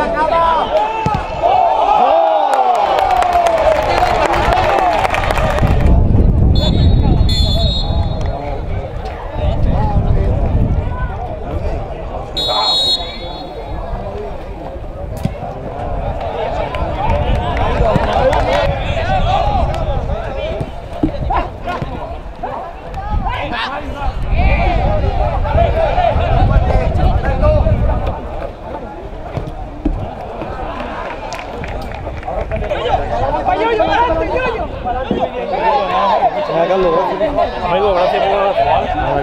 acaba. Amigo, gracias por la